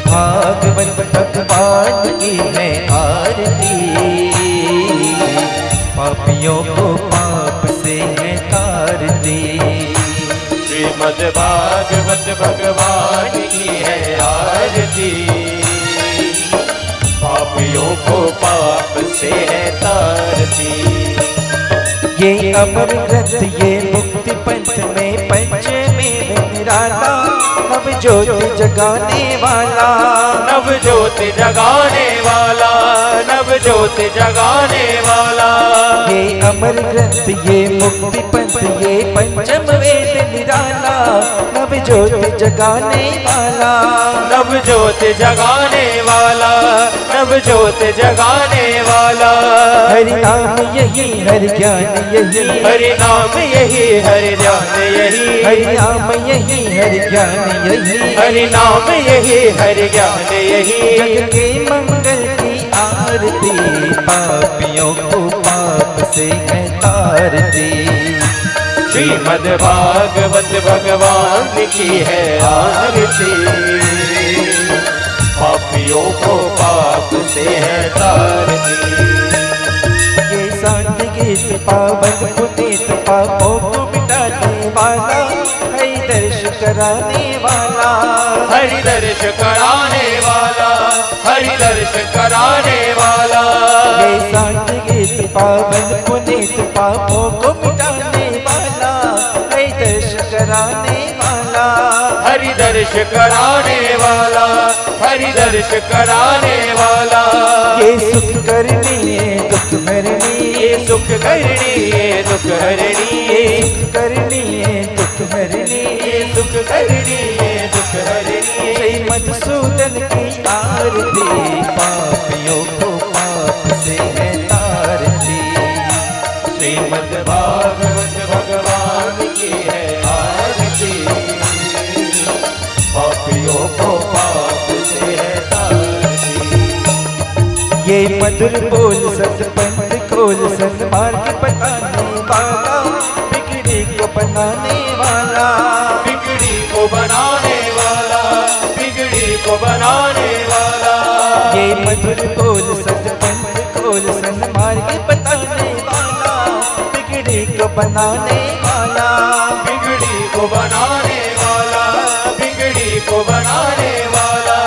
भागवत भगवान की है आरती। पापियों को पाप से है तारती श्रीमद् भागवत भगवान की है आरती। पापियों को पाप से है तारती ये ग्रंथ ये मुक्ति पंथ में पंच में निराला नव ज्योति जगाने वाला। नव ज्योति जगाने वाला नव ज्योति जगाने वाला। ये अमर ग्रंथ ये मुक्ति पंथ ये पंचम वेद निराला। ज्योति जगाने वाला। नव ज्योति जगाने वाला नव ज्योति जगाने वाला। हरि नाम यही हरि ज्ञान यही। हरि नाम यही हरि ध्यान यही। हरि नाम यही हरि ज्ञान यही। हरि नाम यही हरि ज्ञान यही। जग के मंगल की आरती पापियों को पाप से है तारती। श्रीमद् भागवत भगवान की है आरती। पापियों को पाप से है तारती। ये शांति गीत पावन पुनीत पापों को मिटाने वाला हरि दर्श कराने वाला। हरि दर्श कराने वाला हरि दर्श कराने वाला। ये शांति गीत पावन पुनीत पापों को दर्श कराने वाला हरि दर्श कराने वाला। ये सुख करनी है दुख हरनी ये सुख करनी ये दुख हरणी ये सुख करनी है दुख हरनी ये सुख करनी ये दुख हरणी श्री मधुसूदन की आरती पापियों को पाप से है तारती श्रीमद् भागवत ये मधुर बोल खोल बताने वाला, बिगड़ी को बनाने वाला, बिगड़ी को बनाने वाला, बिगड़ी को बनाने वाला। ये मधुर बोल सतपंथ खोल सन्मार्ग वाला, बिगड़ी को बनाने वाला, बिगड़ी को बनाने को बनाने वाला।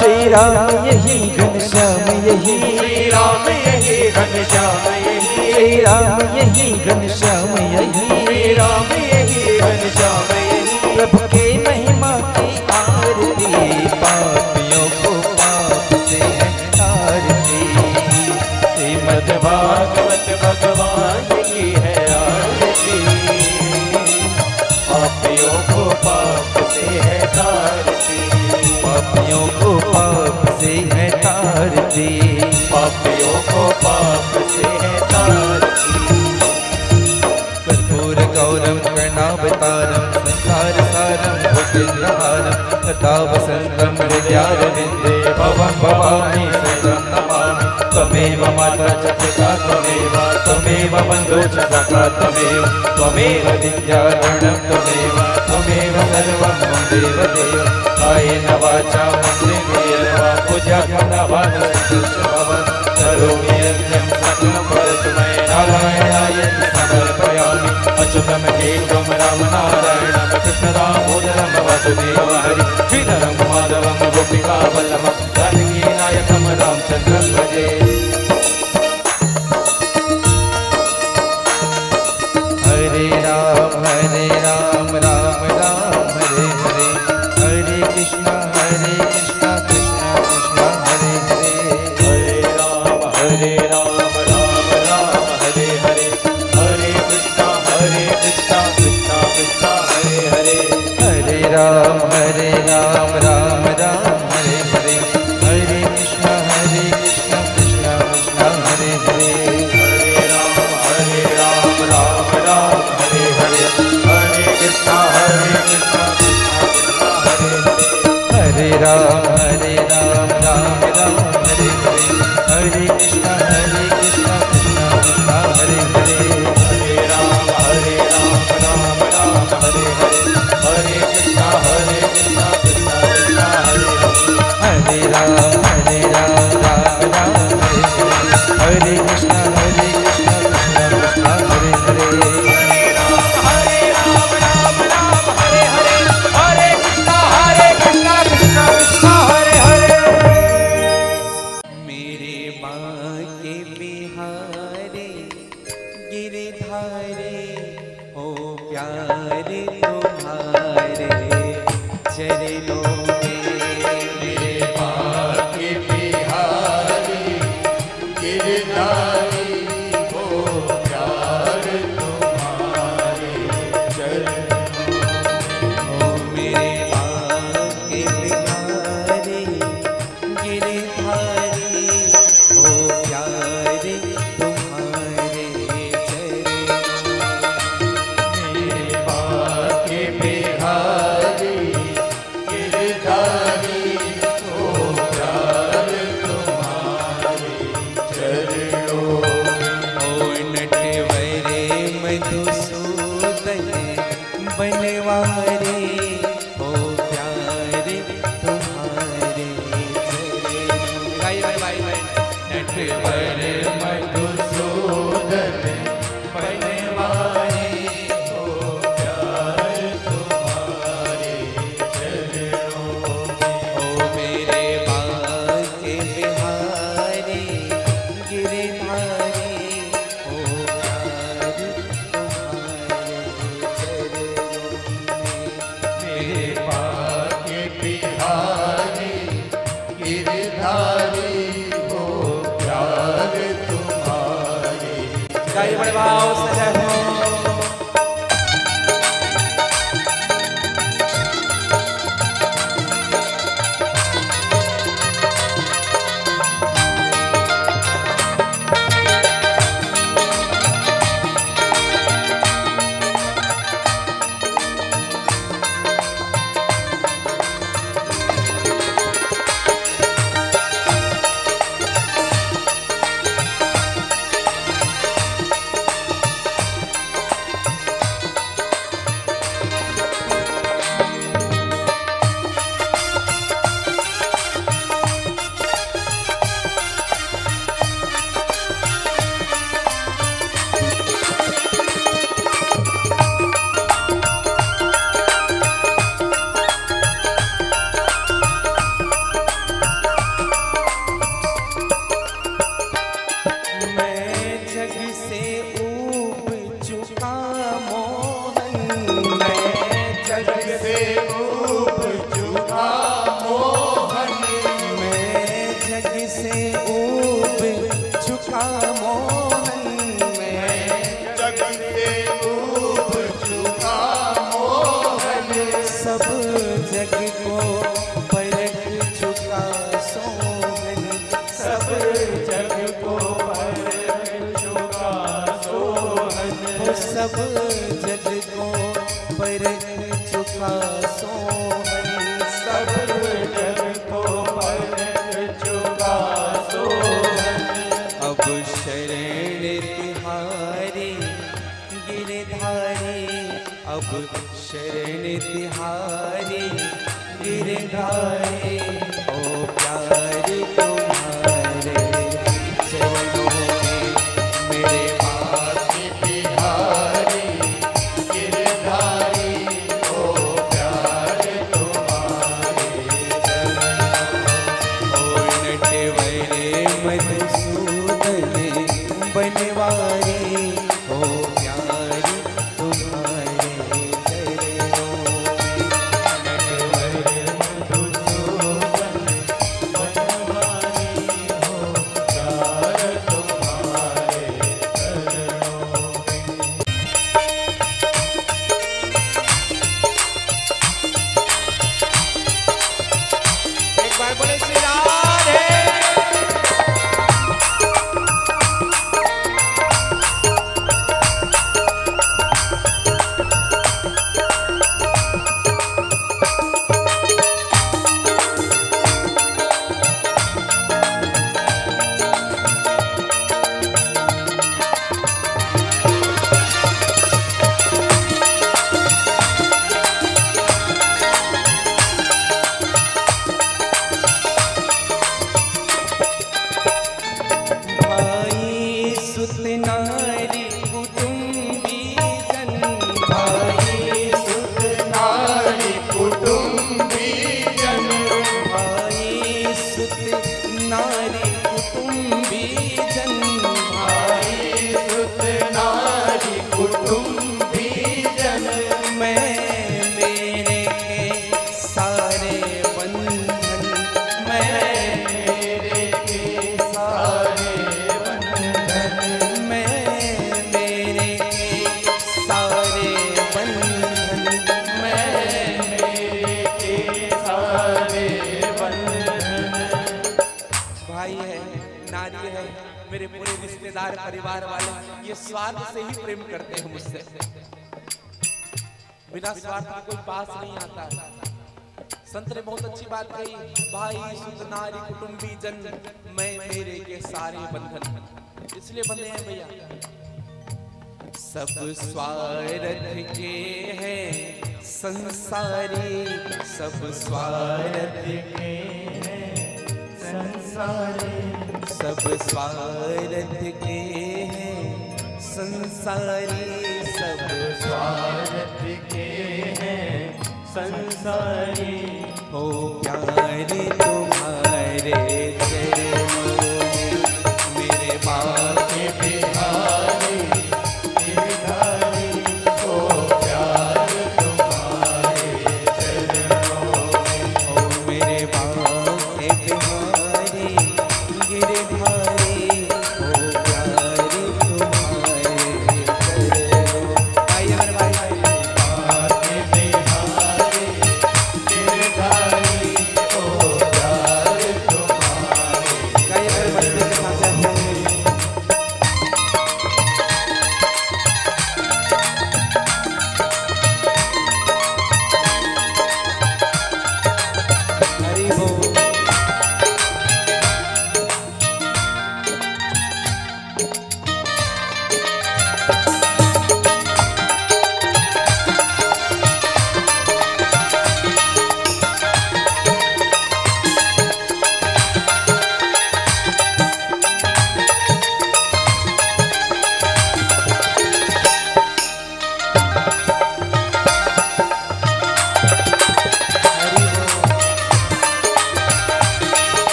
श्री राम यही घनश्याम यही। श्री राम यही घनश्याम यही। श्री राम यही घनश्याम यही। श्री राम यही घनश्याम यही। प्रभु के तारती पापियों को पाप से है तारती कर्पूर गौरम कर्णावतारम संसार सारम भुजहारम तथा वसंतम हृदयारविंदे भवं भवामि सहितं नमामि। त्वमेव माता च पिता त्वमेव त्वमेव बन्धो च सखा त्वमेव त्वमेव विद्याधरणं त्वमेव त्वमेव सर्वं मम देव। देव कायेन केशवं रामनारायणं कृष्णदामोदरं वासुदेव हरि श्रीधरं माधवं गोपिकावल्लभं जानकीनायकं प्रेम करते हो मुझसे। बिना स्वार्थ के कोई पास नहीं आता। संत ने बहुत अच्छी बात कही, भाई, सुत नारी, कुटुंबी जन, मैं मेरे के सारे बंधन। इसलिए बंधे हैं भैया। सब स्वार्थ के हैं, संसारी सब स्वार्थ के हैं। संसारी सब स्वार्थ के हैं संसारी सब स्वागत के हैं संसारी। हो प्यारे तुम्हारे चरण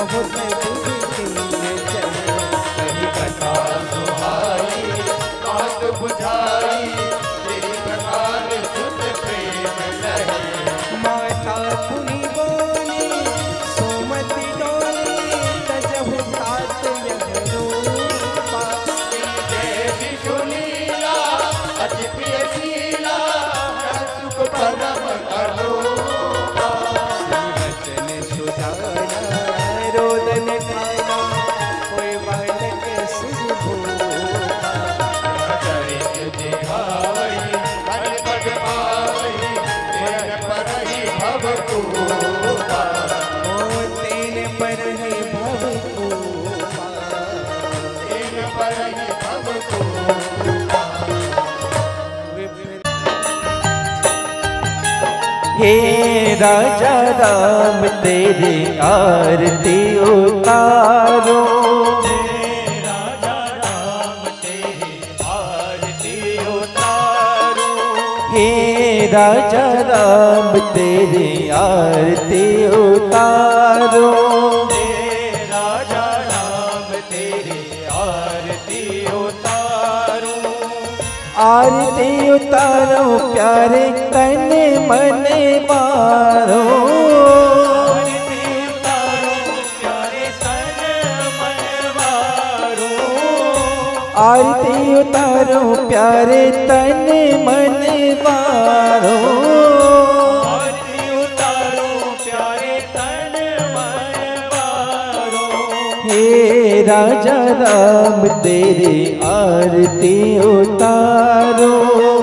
बहुत महसूस हे राजा राम, तेरे आरती उतारो। राजा राम तेरे आरती उतारो राजा राम, तेरे आरती उतारो। आरती प्यारे, तन मन मारो। आरती उतारो प्यारे, तन मनवारो हे राजा राम, तेरी आरती उतारो।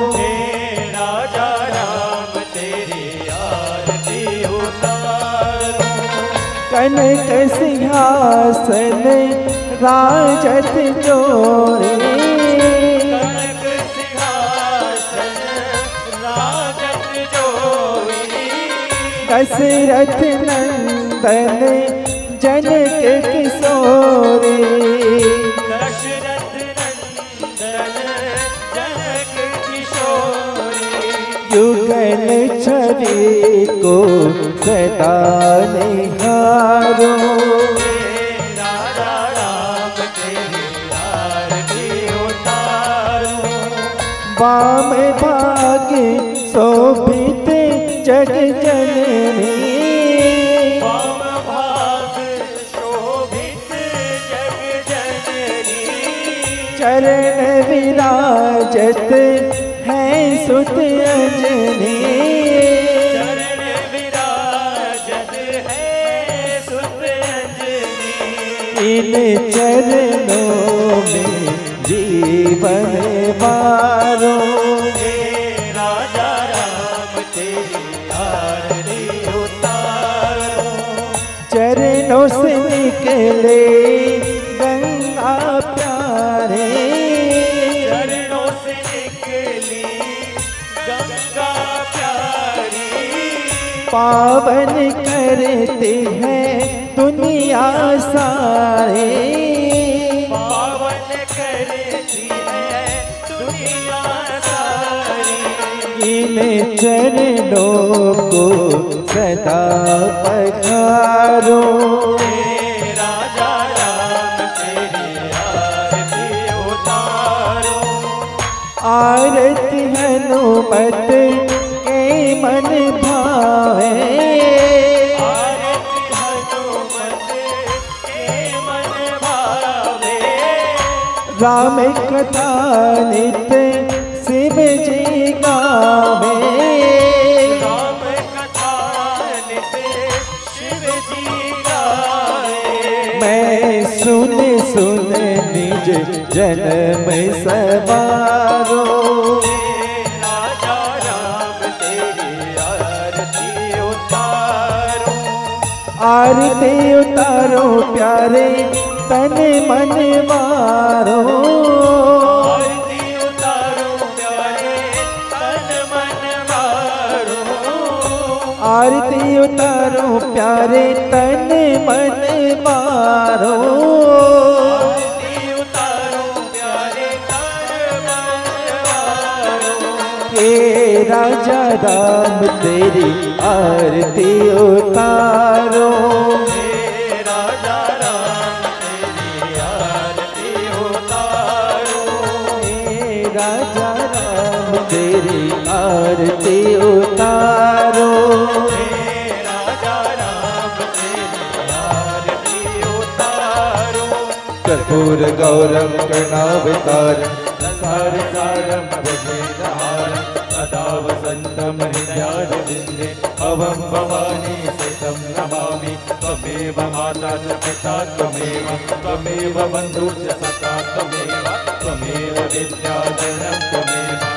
कनक सिंहासन राजत जोरे। दशरथ नंदन जनक किशोरी। युगल छवि को सदा निहारो राजा राम तेरी आरती उतारो। वाम भाग शोभित जग भाग शोभित जग जननी। चरण विराजत है सुत चरणों में जीवन मारो हे राजा राम तेरी आरती उतारो चरणों से निकले गंगा प्यारे। चरणों से निकली गंगा प्यारी। पावन करते हैं दुनिया सारे। पावन करती है दुनिया सारी। इन चरणों को सदा पखारो राजा राम तेरी आरती उतारो। आरती राम कथा नित शिव जी गावे राम कथा शिव जी मैं। सुन सुन निज जन्म सवारो। राजा राम तेरी आरती उतारो। आरती उतारो प्यारे तन मन मारो। आरती उतारो प्यारे तन मन मारो। आरती उतारो प्यारे तन मन मारो। आरती उतारो प्यारे तन मन मारो। हे राजा राम तेरी आरती उतारो। तेरी आरती उतारो। हे राजा राम तेरी सार सारम भजेन्द्रहारम सदा वसन्तम हृदयारविन्दे अवं भवानी सुतं नमामि। त्वमेव माता च पिता, त्वमेव त्वमेव बन्धु च सखा, त्वमेव त्वमेव विद्याजनं त्वमेव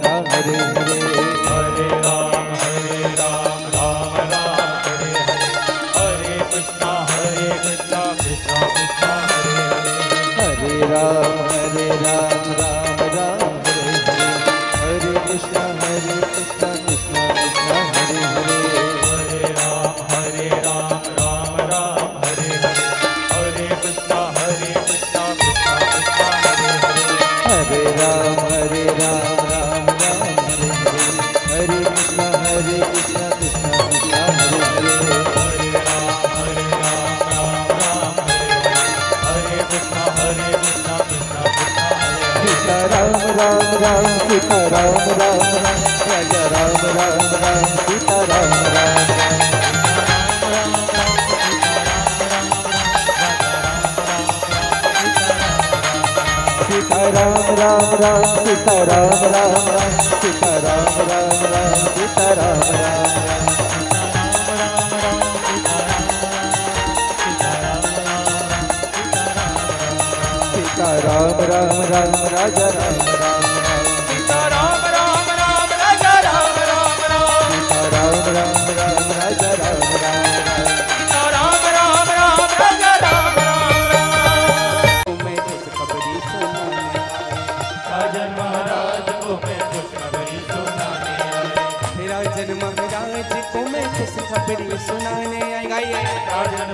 सीता राम राम राजा राम राम राम सीता राम राम सीता राम राम राम सीता राम राम राम सीता राम राम राम सीता राम राम राम राम राम राम राजा राम राम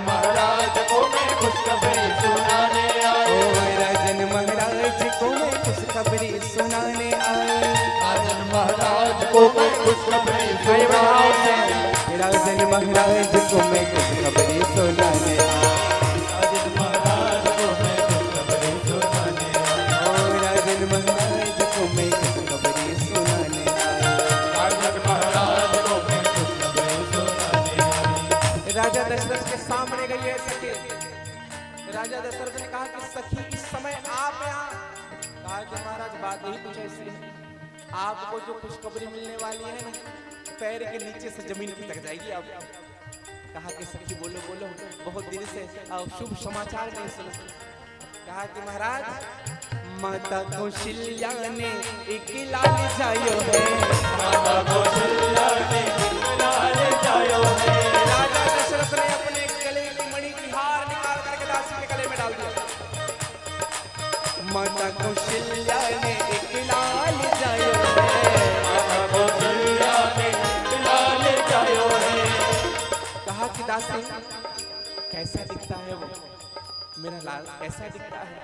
महाराज को मैं खुशखबरी सुनाने आया राजन महाराज को मैं खुशखबरी सुनाने आया राजन महाराज को मैं खुशखबरी सुनाने राजन महाराज को मैं खुशखबरी सुनाने आई। राजा दशरथ ने कहा कि सखी इस समय आप यहाँ। कहा कि महाराज बात यही कुछ ऐसी है। आपको जो खुशखबरी मिलने वाली है ना पैर के नीचे से ज़मीन तक जाएगी आप कहा कि सखी बोलो बोलो। बहुत दिन से अब शुभ समाचार नहीं सुन कहा कि महाराज माता कौशल्या ने एक लाल जायो है। माता कौशल्या ने लाल जायो है। राजा दशरथ माता कौशल्या ने एक लाल जायो है। कौशल्या ने लाल जायो है। कहा कि दासी कैसा दिखता है वो? मेरा लाल कैसा दिखता है?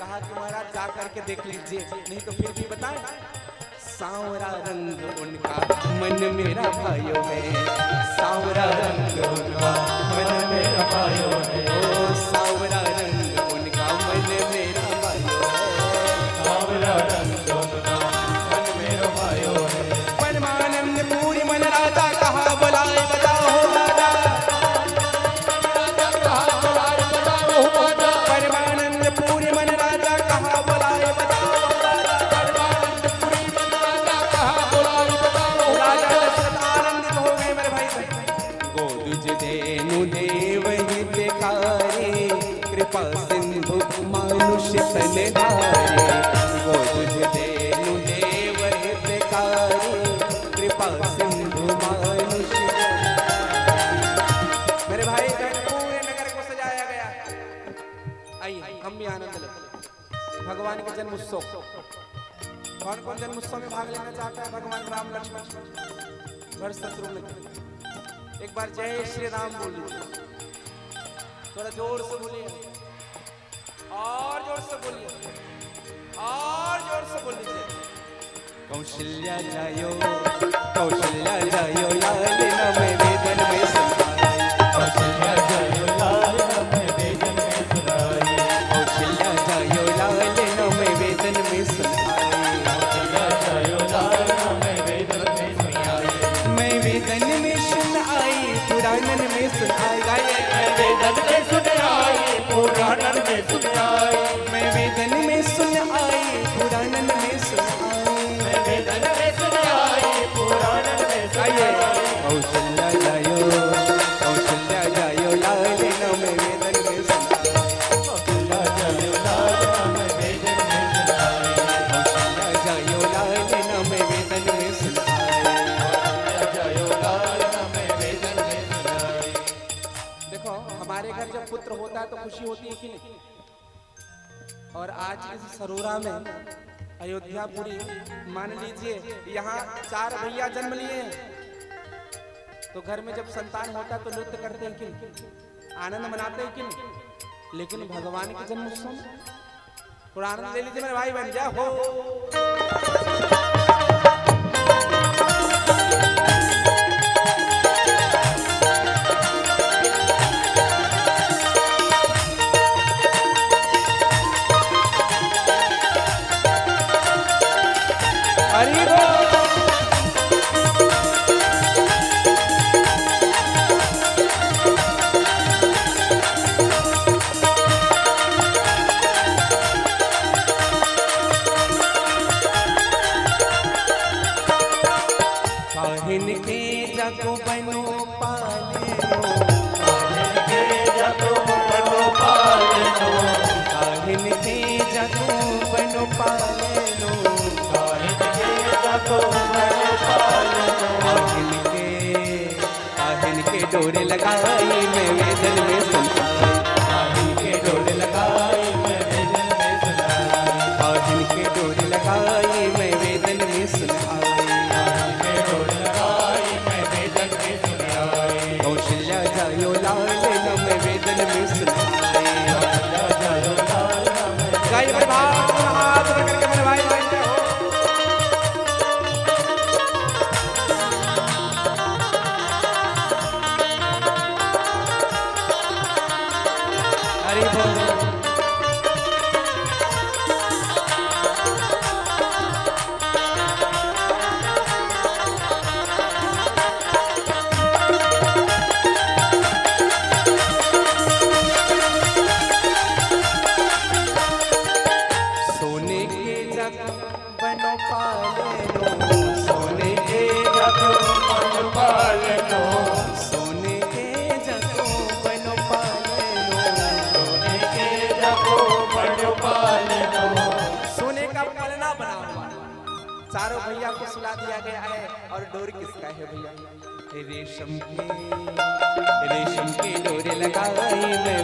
कहा कि महाराज जा करके देख लीजिए नहीं तो फिर भी बताएँ। सांवरा रंग उनका मन मेरा भाइयों है सांवरा रंग उनका मन मेरा भाइयों है ओ सांवरा रंग। पूरी मन उत्सव कौन कौन जन्म उत्सव में भाग लेना चाहता है? भगवान राम, लक्ष्मण। भरत शत्रुघ्न एक बार जय श्री राम बोल थोड़ा ज़ोर से बोलिए। और ज़ोर से बोलिए। और ज़ोर से बोल लीजिए कौशल्या जायो कौशल्या जायो, लाल नम वेदन में समाई अयोध्यापुरी मान लीजिए, यहाँ चार भैया जन्म लिए तो घर में जब संतान होता तो नृत्य करते हैं कि आनंद मनाते हैं कि लेकिन भगवान के जन्म उत्सव थोड़ा आनंद ले लीजिए मेरे भाई बन जा हो। डोरे लगाई मैं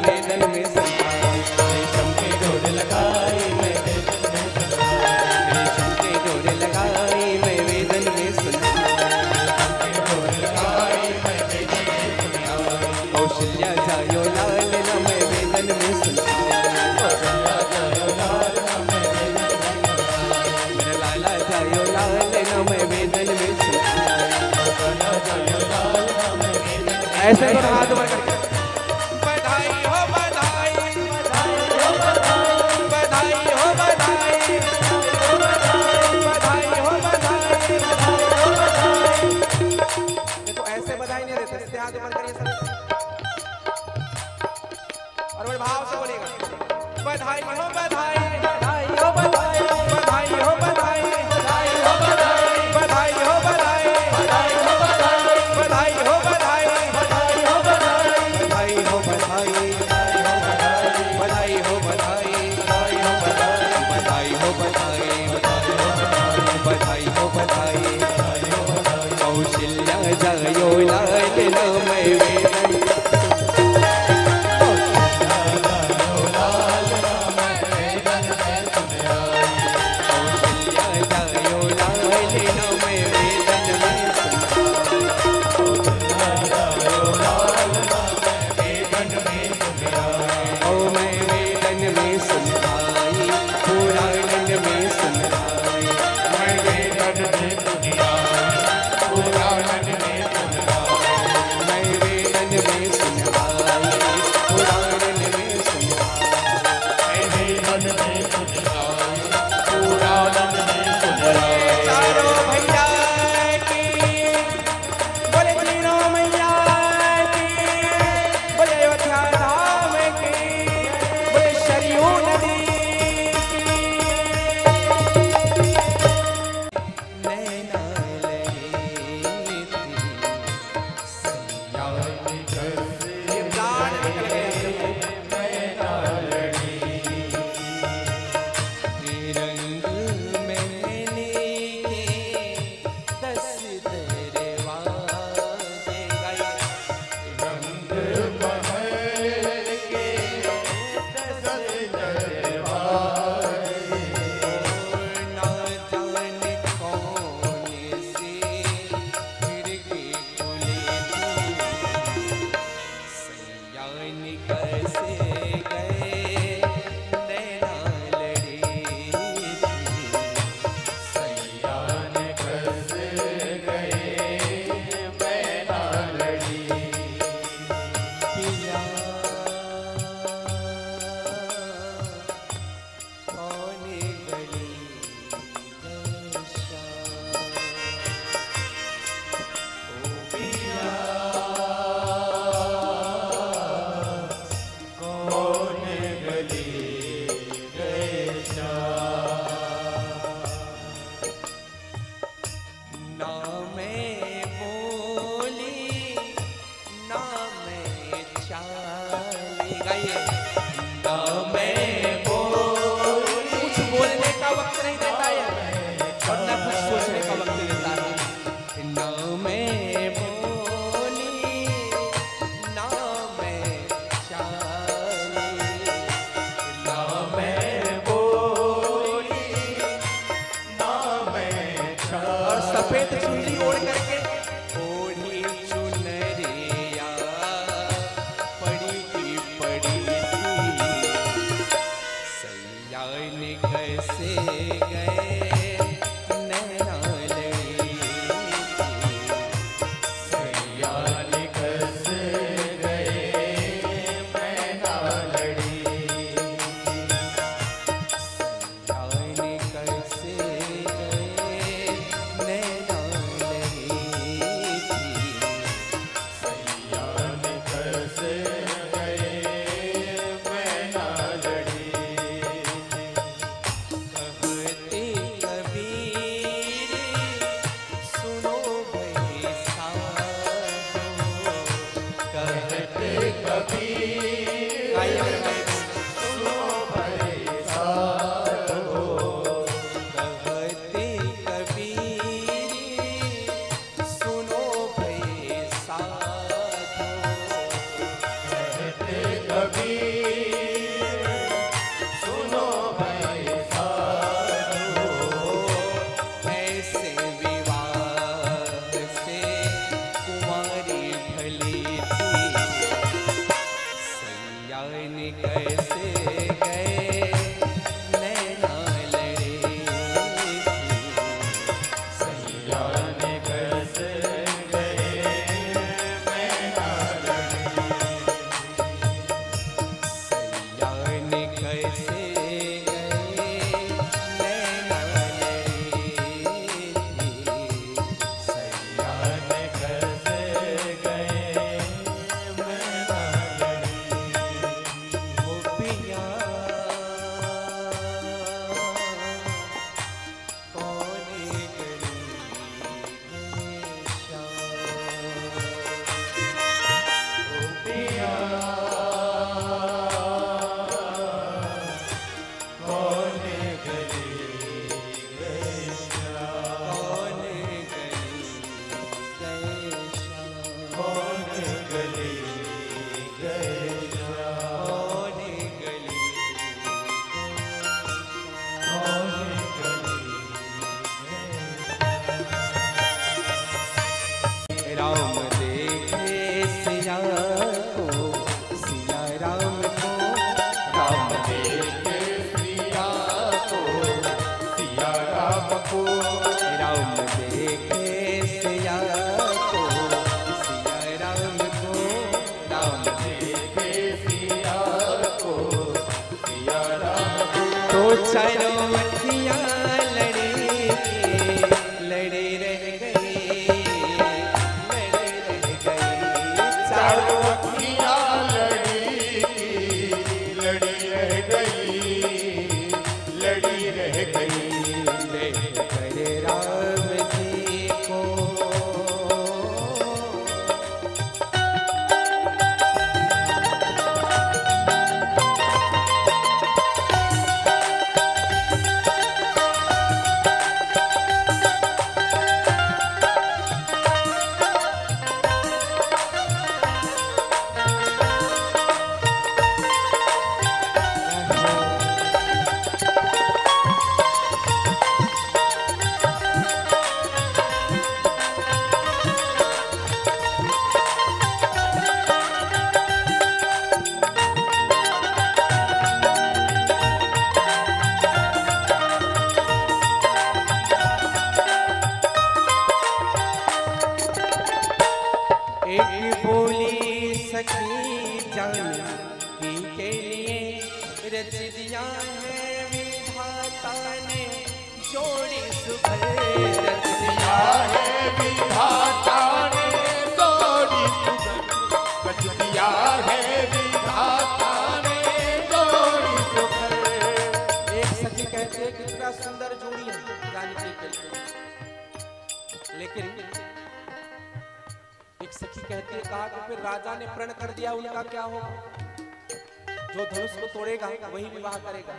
धनुष को तोड़ेगा वही विवाह करेगा।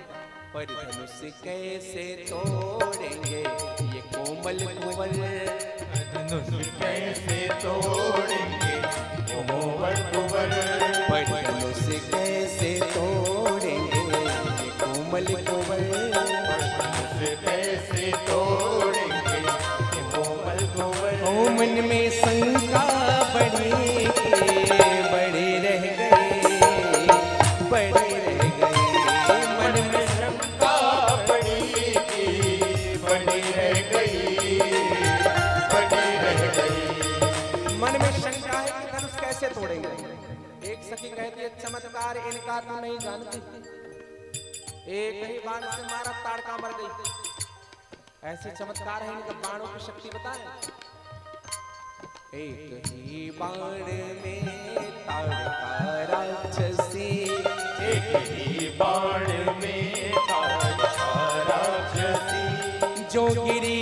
पर धनुष कैसे तोड़ेंगे? ये कोमल कुंवर। धनुष कैसे तोड़ेंगे? कोमल कुंवर। पर धनुष कैसे तोड़ेंगे? ये कोमल कुंवर। धनुष कैसे तोड़ेंगे? कोमल कुंवर। ओ मन में शंका बड़ी चमत्कार इनका तो नहीं जानती। एक ही बाण से मारा ताड़का मर गई। ऐसे चमत्कार है इनका बाणों की शक्ति बताएँ। एक ही बाण में ताड़का राक्षसी। एक ही बाण में ताड़का राक्षसी। जो गिरी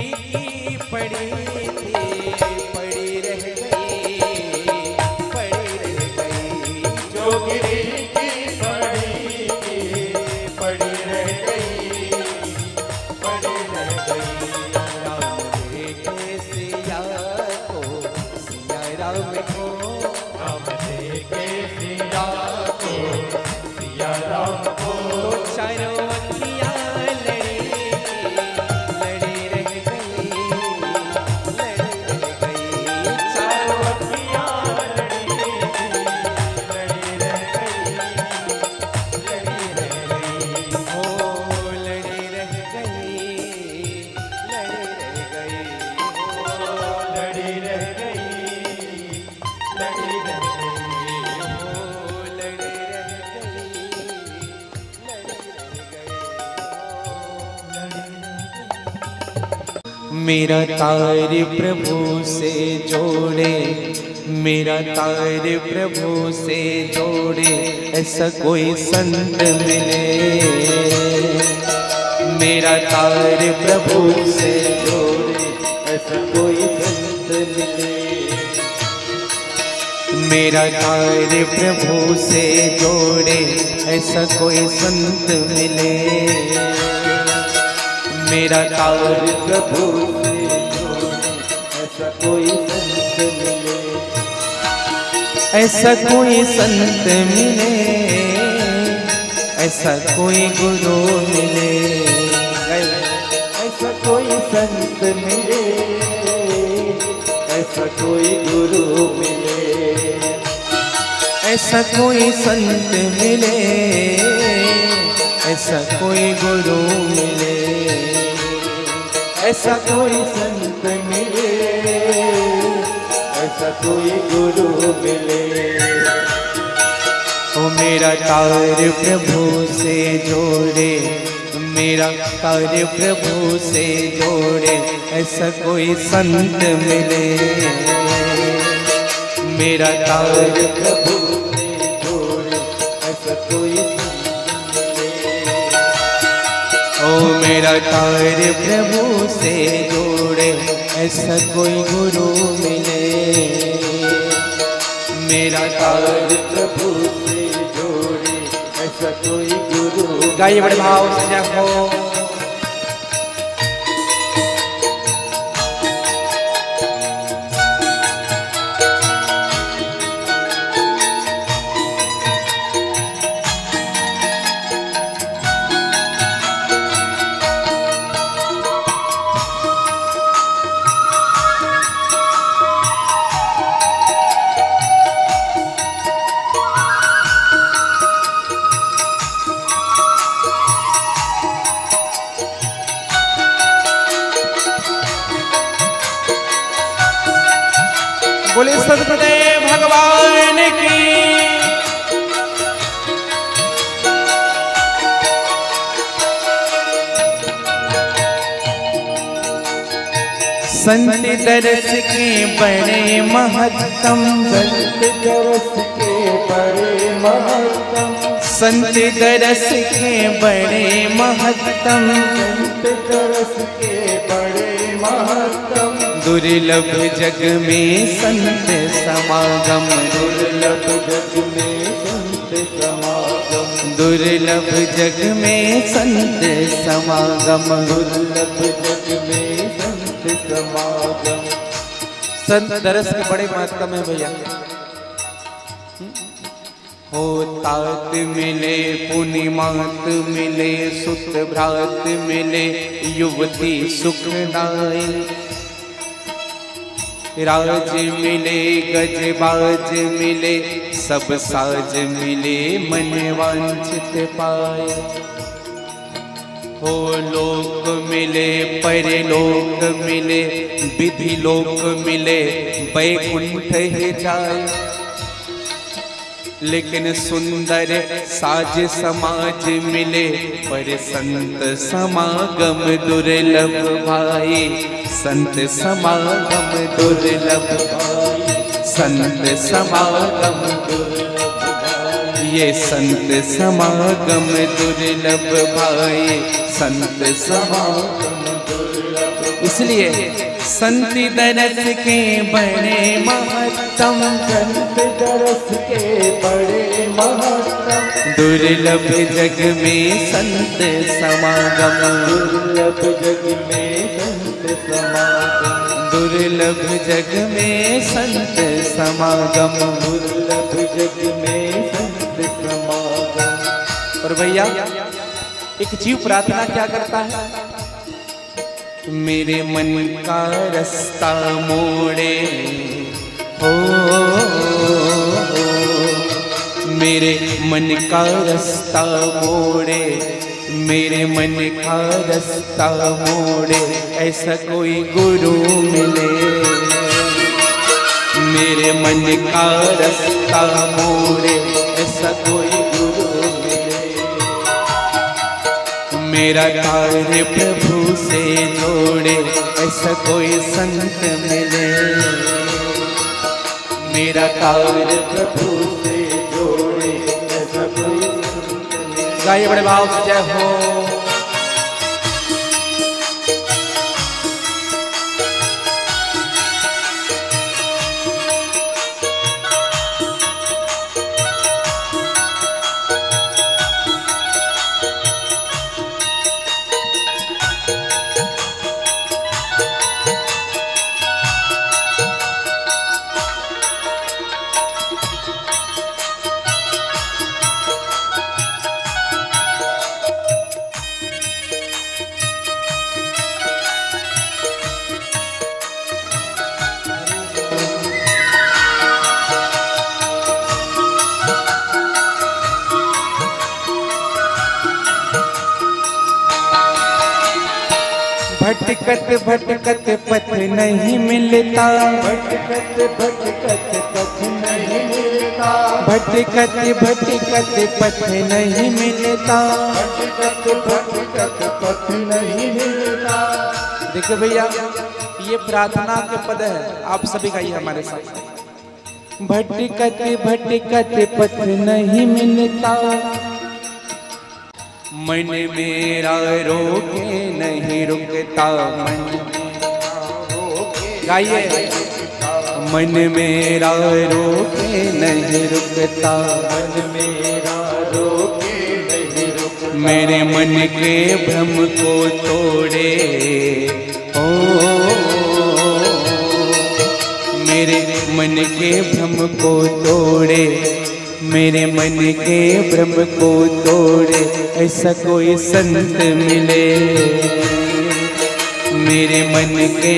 मेरा तार प्रभु से जोड़े, मेरा तार प्रभु से जोड़े, ऐसा कोई संत मिले। मेरा तार प्रभु से जोड़े, ऐसा कोई संत मिले। मेरा तार प्रभु से जोड़े, ऐसा कोई संत मिले। मेरा तार प्रभु ऐसा कोई संत मिले, ऐसा कोई गुरु मिले। ऐसा कोई संत मिले, ऐसा कोई गुरु मिले। ऐसा कोई संत मिले, ऐसा कोई गुरु मिले। ऐसा कोई कोई गुरु मिले। ओ मेरा तार प्रभु से जोड़े, मेरा तार प्रभु से जोड़े, ऐसा कोई संत मिले। मेरा तार प्रभु ओ मेरा तार प्रभु से जोड़े ऐसा कोई गुरु मिले। मेरा तार प्रभु से जोड़े ऐसा कोई गुरु गाइए बड़े भाव से हो। बोले सदगुरुदेव भगवान की संत दरस के बड़े महत्तम संत दरस के बड़े महत्तम संत दरस के बड़े महत्तम संत दरस दुर्लभ जग में संत समागम। दुर्लभ जग में संत समागम। दुर्लभ जग में संत समागम दुर्लभ जग में संत समागम संत दरस के बड़े महत्व है भैया। हो तात मिले, पुनिमात मिले, सुत भ्रात मिले, युवती सुखदाई राज मिले गजबाज मिले, सब साज मिले, मन वांछित पाए। हो लोक मिले परलोक मिले, विधि लोक मिले बैकुंठ ही जाए। लेकिन सुंदर साज समाज मिले, पर संत समागम दुर्लभ भाई संत समागम दुर्लभ संत समागम ये संत समागम दुर्लभ भाई, संत समागम इसलिए संत दरस के बड़े महत्तम, संत दरस के बड़े महत्तम। दुर्लभ जग में संत समागम, दुर्लभ जग में समागम दुर्लभ जग में संत समागम। दुर्लभ जग में संत समागम। और भैया, एक जीव प्रार्थना क्या करता है? मेरे मन का रास्ता मोड़े। हो मेरे मन का रास्ता मोड़े। मेरे मन का रास्ता मोड़े, ऐसा कोई गुरु मिले। मेरे मन का रास्ता मोड़े, ऐसा कोई गुरु मिले। मेरा कार्य प्रभु से जोड़े, ऐसा कोई संत मिले। मेरा कार्य प्रभु से गाइए बड़े भाव से जय हो। भटकत भटकत पथ नहीं मिलता। भटकत भटकत पथ नहीं मिलता। भटकत भटकत पथ नहीं मिलता भटकत भटकत पथ नहीं मिलता देखिए भैया, ये प्रार्थना के पद है। आप सभी गाइए हमारे साथ। भटकत भटकत पथ नहीं मिलता। मन मेरा रोके नहीं रुकता मन। गाइए। मन मेरा रोके नहीं रुकता मन। मेरा रोके नहीं रुकता मेरे मन के भ्रम को तोड़े। ओ, मेरे मन के भ्रम को तोड़े। मेरे मन के भ्रम को तोड़े। ऐसा कोई संत मिले। मेरे मन के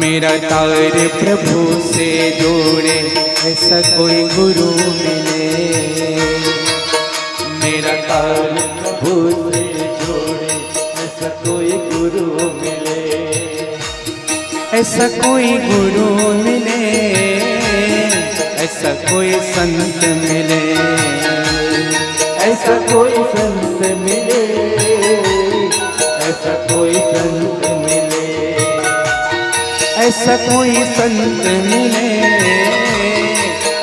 मेरा तार प्रभु से जोड़े, ऐसा कोई गुरु मिले। मेरा तार प्रभु से जोड़े, ऐसा कोई गुरु मिले। ऐसा कोई गुरु मिले। ऐसा कोई संत मिले, ऐसा कोई संत मिले, ऐसा कोई संत मिले, ऐसा कोई संत मिले,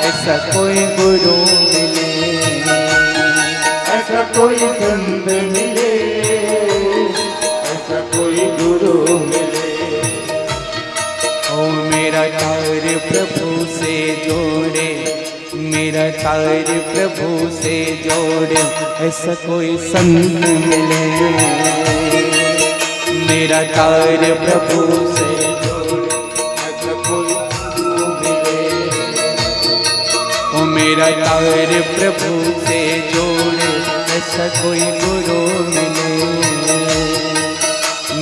ऐसा कोई गुरु मिले, ऐसा कोई संत मिले, ऐसा कोई गुरु मिले। ओ मेरा तार प्रभु से जोड़े मेरा तार प्रभु से जोड़े, ऐसा कोई संत मिले। मेरा तार प्रभु से मेरा तार प्रभु से जोड़े, ऐसा कोई गुरु मिले।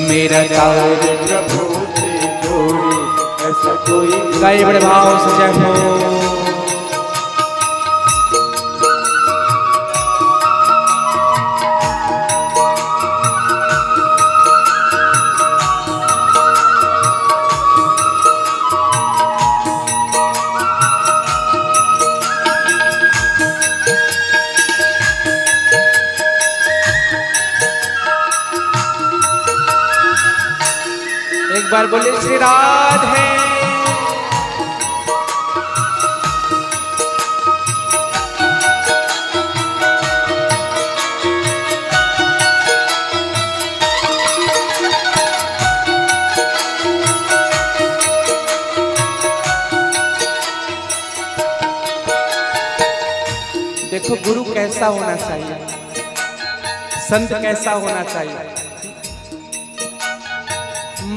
मेरा तार प्रभु से जोड़े, ऐसा कोई गाइए बड़े भाव से जय हो। बार बोले श्री राधे। देखो गुरु कैसा होना चाहिए? संत कैसा होना चाहिए?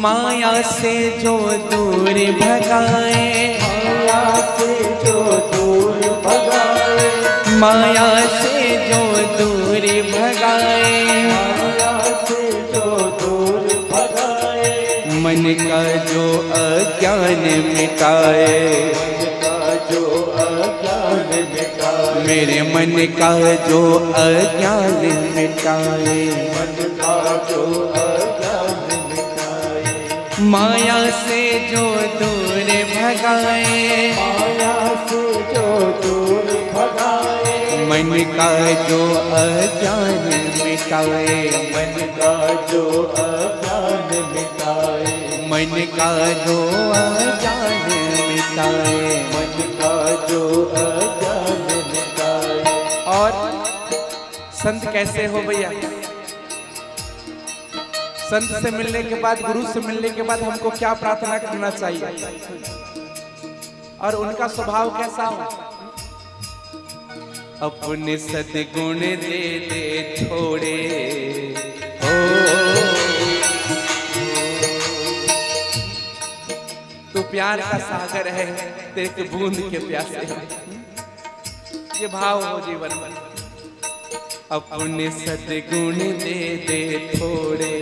माया से जो दूर भगाए। माया से जो दूर भगाए। माया से जो दूर भगाए भगाए मन का जो अज्ञान मिटाए। जो अज्ञान मिटाए मेरे मन का जो अज्ञान मिटाए। मन का जो अज्ञान माया से जो दूर भगाए। माया से जो दूर भगाए मन का जो अज्ञान मिटाए मन का जो अज्ञान मिटाए मन का जो अज्ञान मिटाए। मन का जो अज्ञान मिटाए। और संत कैसे हो भैया? संत से मिलने के बाद गुरु से मिलने के बाद हमको क्या प्रार्थना करना चाहिए? और उनका स्वभाव कैसा हो? अपने सदगुण दे दे छोड़े ओ तू प्यार का सागर है तेरे बूंद के प्यासे हैं। ये भाव हो जीवन में। अपने सदगुण दे दे थोड़े।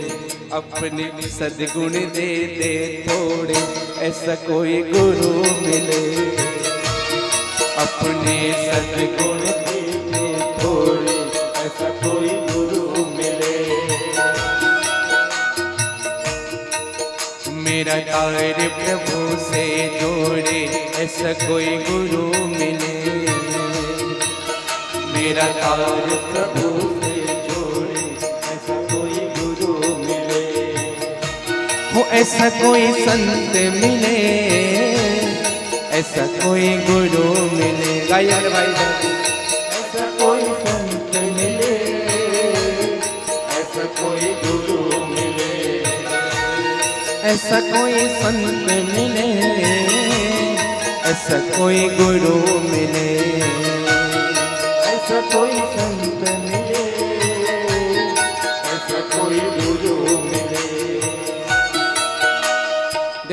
अपने सदगुण दे दे थोड़े, ऐसा कोई गुरु मिले। अपने सदगुण दे दे थोड़े, ऐसा कोई गुरु मिले। मेरा तार प्रभु से जोड़े, ऐसा कोई गुरु मिले। मेरा तार प्रभु ऐसा कोई संत मिले, ऐसा कोई गुरु मिले। गाइए भाई ऐसा कोई संत मिले, ऐसा कोई गुरु मिले। ऐसा कोई संत मिले, ऐसा कोई गुरु मिले।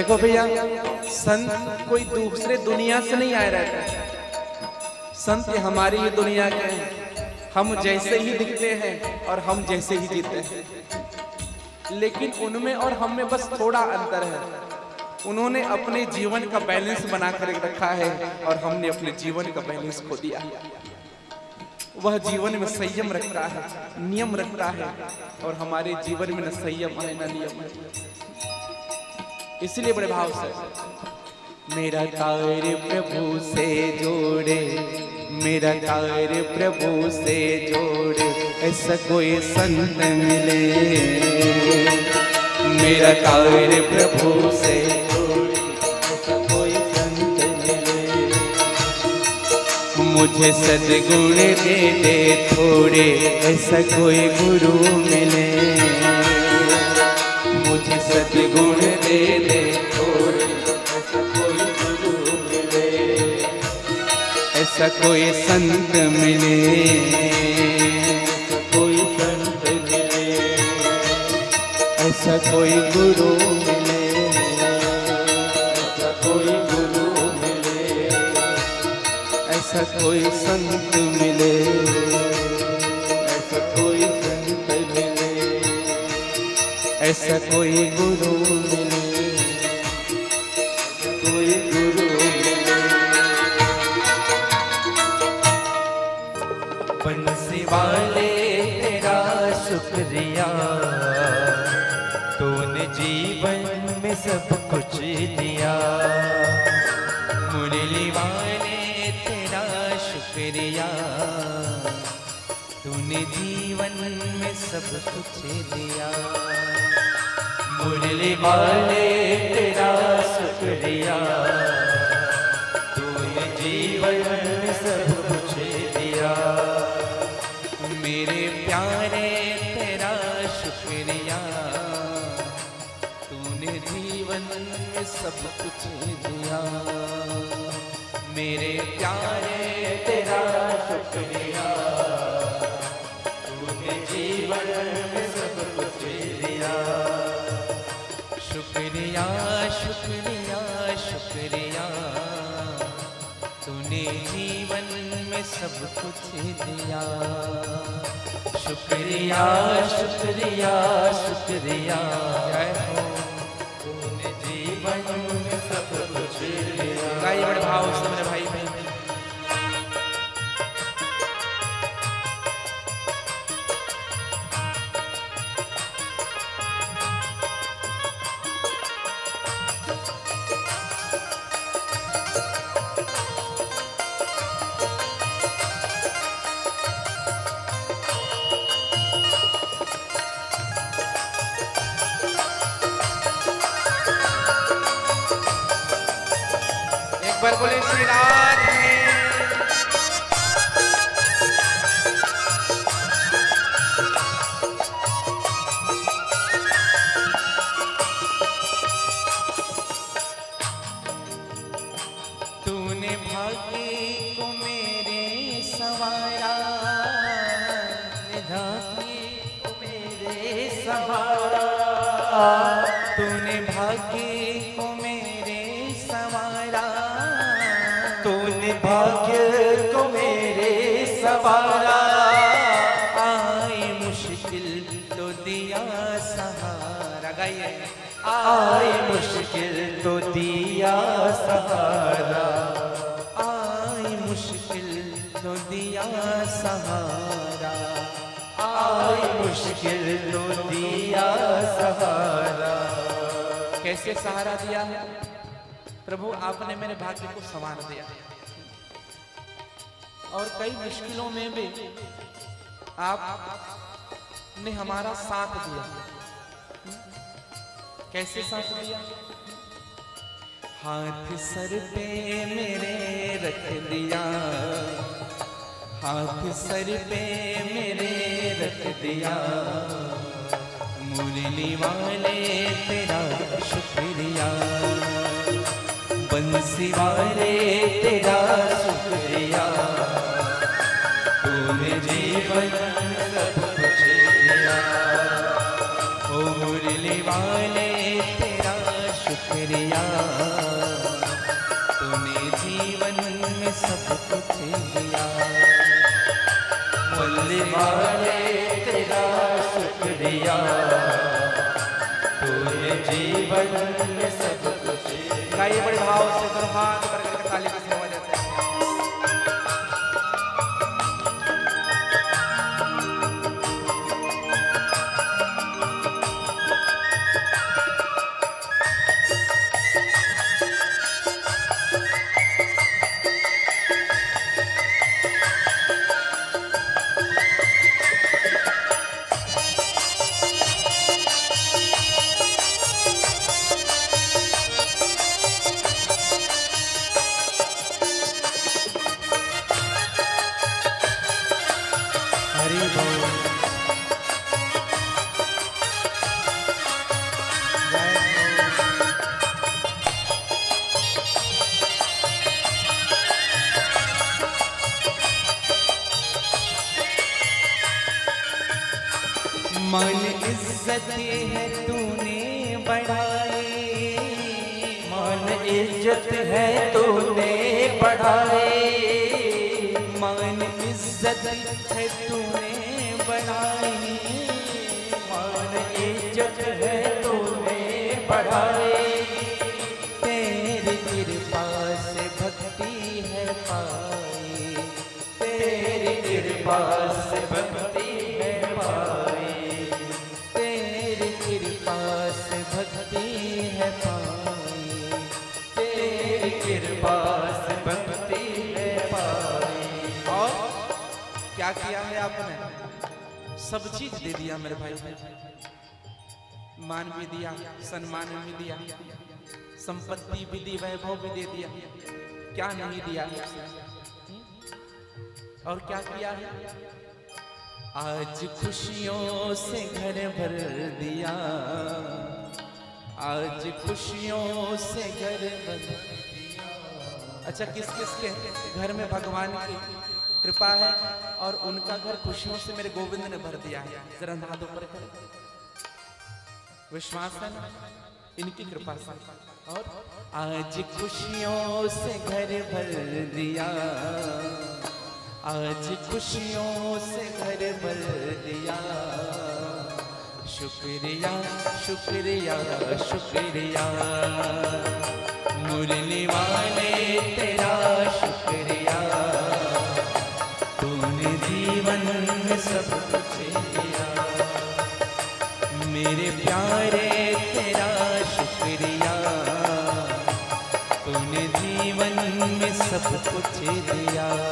देखो भैया, संत कोई दूसरे दुनिया से नहीं आए रहते। संत हमारी ही दुनिया के हैं। हम जैसे ही दिखते हैं और हम जैसे ही जीते हैं। लेकिन उनमें और हम में बस थोड़ा अंतर है। उन्होंने अपने जीवन का बैलेंस बना कर रखा है और हमने अपने जीवन का बैलेंस खो दिया। वह जीवन में संयम रखता है, नियम रखता है और हमारे जीवन में न संयम है न नियम है इसलिए बड़े भाव से। मेरा तार प्रभु से जोड़े, मेरा तार प्रभु से जोड़े, ऐसा कोई संत मिले मेरा तार प्रभु से मुझे सदगुण दे दे थोड़े, ऐसा कोई गुरु मिले। ऐसा कोई संत मिले। कोई संत मिले। ऐसा कोई गुरु मिले। ऐसा कोई गुरु मिले। ऐसा कोई संत मिले। ऐसा कोई संत मिले। ऐसा कोई गुरु सब कुछ दिया मुरली वाले तेरा शुक्रिया तूने जीवन में सब कुछ दिया मेरे प्यारे तेरा शुक्रिया तूने जीवन में सब कुछ दिया मेरे प्यारे तेरा शुक्रिया। शुक्रिया शुक्रिया शुक्रिया तूने जीवन में सब कुछ दिया। शुक्रिया शुक्रिया शुक्रिया। तूने जीवन में सब कुछ दिया। गाइए बड़े भाव से मेरे भाई। बोले श्री राधे आई मुश्किल तो दिया सहारा। आए मुश्किल तो दिया सहारा। आए मुश्किल तो दिया सहारा। कैसे सहारा दिया है? प्रभु, आपने मेरे भाग्य को संवार दिया। और कई मुश्किलों में भी आप ने हमारा साथ दिया। कैसे साथ दिया हाथ सर पे मेरे रख दिया। हाथ सर पे मेरे रख दिया। मुरली वाले तेरा शुक्रिया। बंसी वाले तेरा शुक्रिया। तूने जीवन सब कुछ दिया ओ मुरली वाले में सब कुछ दिया तेरा शुक्रिया तूने जीवन बड़े क्या नहीं दिया? और क्या किया? है आज खुशियों से घर भर दिया। आज खुशियों से घर भर अच्छा किस किस के घर में भगवान की कृपा है और उनका घर खुशियों से मेरे गोविंद ने भर दिया है? जरा हाथ कर। विश्वास है ना? इनकी कृपा से। और आज खुशियों से घर भर दिया। आज खुशियों से घर भर दिया। शुक्रिया शुक्रिया शुक्रिया। मुरली वाले तेरा शुक्रिया। तूने जीवन में सब कुछ কাছে দিয়া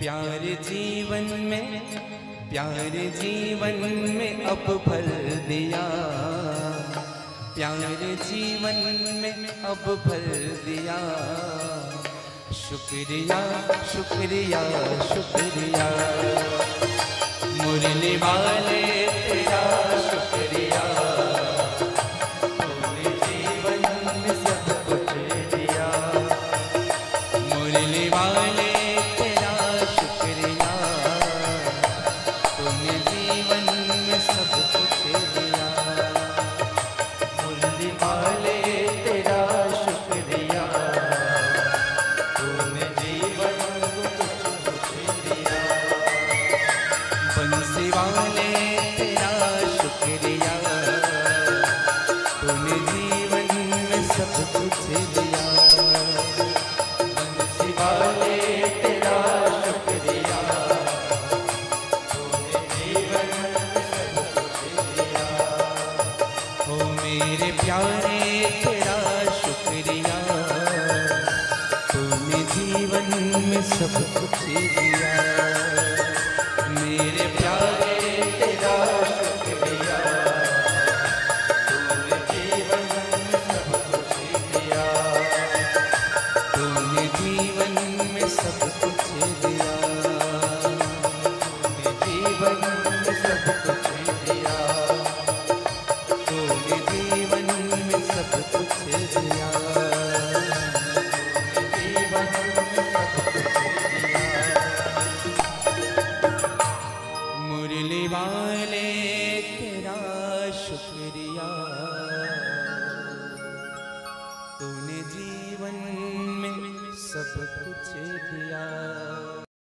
प्यार जीवन में, प्यार जीवन में अब भर दिया। प्यार जीवन में अब भर दिया। शुक्रिया शुक्रिया शुक्रिया। मुरली वाले तेरा शुक्रिया।